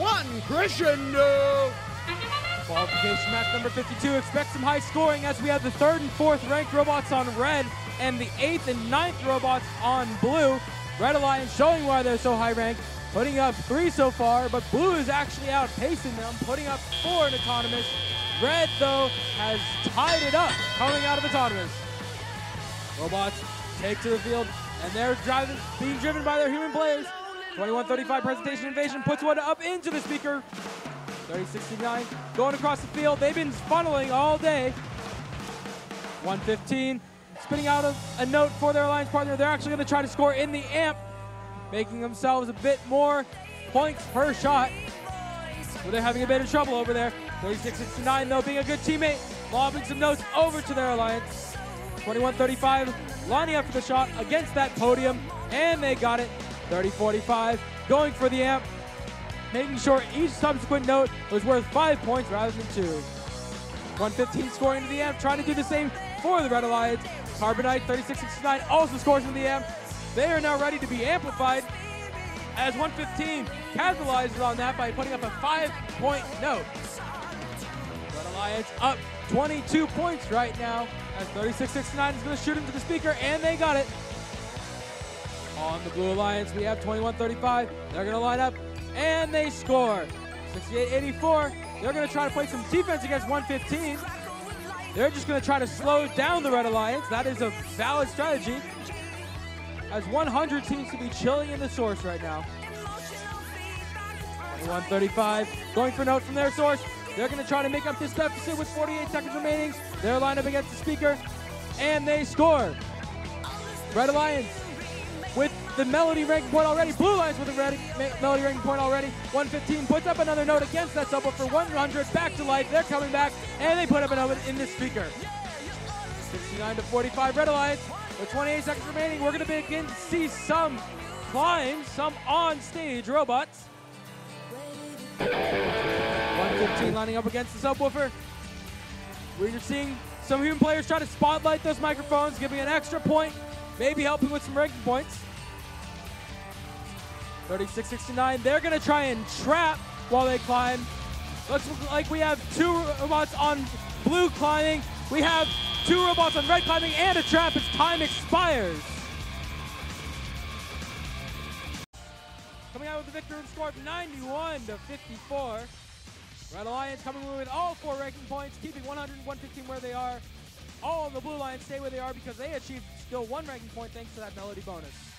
on crescendo. Qualification match number 52. Expect some high scoring as we have the third and fourth ranked robots on red and the eighth and ninth robots on blue. Red Alliance showing why they're so high ranked, putting up three so far, but blue is actually outpacing them, putting up four in autonomous. Red, though, has tied it up coming out of autonomous. Robots take to the field, and they're driving, being driven by their human players. 21-35 presentation invasion puts one up into the speaker. 30-69 going across the field. They've been funneling all day. 115 spinning out a, a note for their alliance partner. They're actually going to try to score in the amp, making themselves a bit more points per shot. But they're having a bit of trouble over there. 36-69 though, being a good teammate, lobbing some notes over to their alliance. 21-35 lining up for the shot against that podium, and they got it. 30-45 going for the amp, making sure each subsequent note was worth five points rather than two. 115 scoring to the amp, trying to do the same for the Red Alliance. Carbonite 3669 also scores in the amp. They are now ready to be amplified as 115 capitalizes on that by putting up a five-point note. Red Alliance up 22 points right now as 3669 is going to shoot into the speaker, and they got it. On the Blue Alliance, we have 21-35. They're going to line up, and they score. 68-84. They're going to try to play some defense against 115. They're just going to try to slow down the Red Alliance. That is a valid strategy. As 100 seems to be chilling in the source right now. 135 going for note from their source. They're going to try to make up this deficit with 48 seconds remaining. They're lined up against the speaker, and they score. Red Alliance with the Melody ranking point already. Blue Lines with the red Melody ranking point already. 115 puts up another note against that subwoofer for 100. Back to life. They're coming back, and they put up another in the speaker. 69 to 45 Red Alliance. With 28 seconds remaining, we're going to begin to see some climb, some on-stage robots. 115 lining up against the subwoofer. We're seeing some human players try to spotlight those microphones, giving an extra point, maybe helping with some ranking points. 36-69, they're gonna try and trap while they climb. Looks like we have two robots on blue climbing. We have two robots on red climbing and a trap as time expires. Coming out with the victory and score of 91 to 54. Red Alliance coming with all four ranking points, keeping 100 and 115 where they are. All the Blue Alliance stay where they are because they achieved still one ranking point thanks to that Melody bonus.